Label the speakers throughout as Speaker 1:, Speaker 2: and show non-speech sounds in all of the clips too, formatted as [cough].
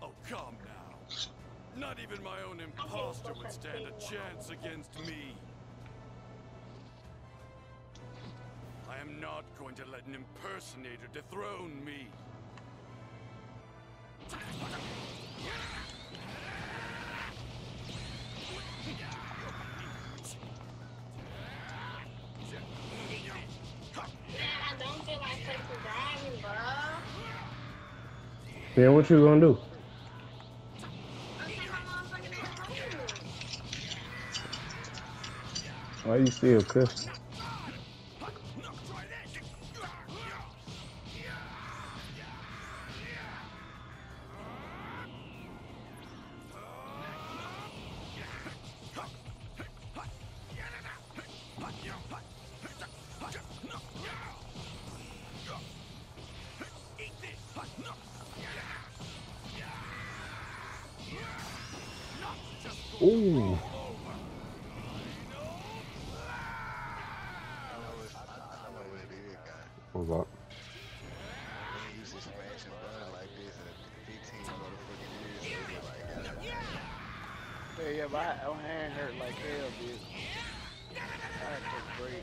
Speaker 1: Oh, come now. Not even my own imposter would stand a chance against me. I am not going to let an impersonator dethrone me.
Speaker 2: Then what you gonna do? Why you still cussing?
Speaker 3: Ooh. What's up?
Speaker 4: Yeah, yeah, my, my hand hurt like hell, dude. I had to break.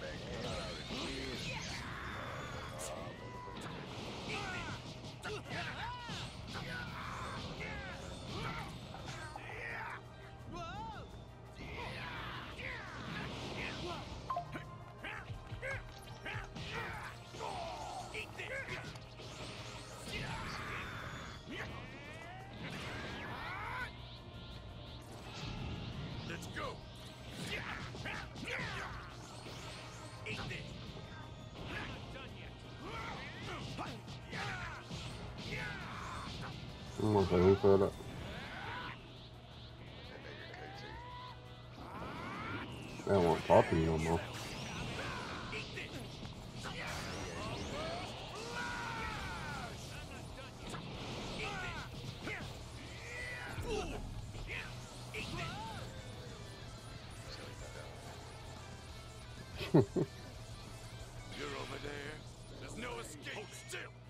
Speaker 3: I'm gonna say that. They don't want to talk to eh, you no more.
Speaker 1: You're over there. There's no escape still.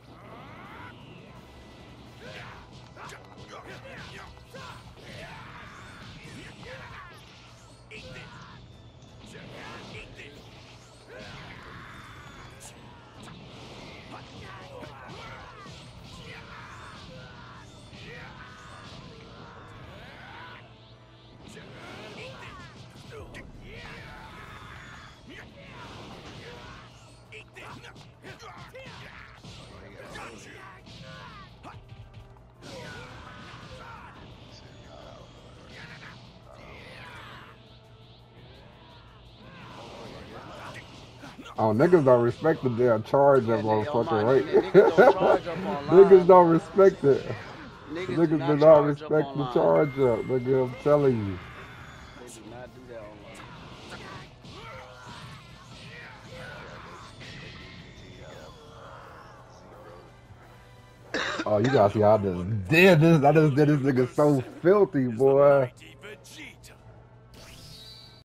Speaker 3: Oh, niggas don't respect the damn charge that
Speaker 4: Yeah, nigga, on
Speaker 3: motherfucker, right?
Speaker 4: nigga, niggas don't [laughs] charge up online,
Speaker 3: niggas don't
Speaker 4: bro.
Speaker 3: respect it.
Speaker 4: Niggas, do
Speaker 3: Niggas do not
Speaker 4: charge up
Speaker 3: respect the charge up, nigga. I'm telling you.
Speaker 4: They do not do that online.
Speaker 3: Oh, you gotta see how I just did this. I just did this nigga so filthy, boy.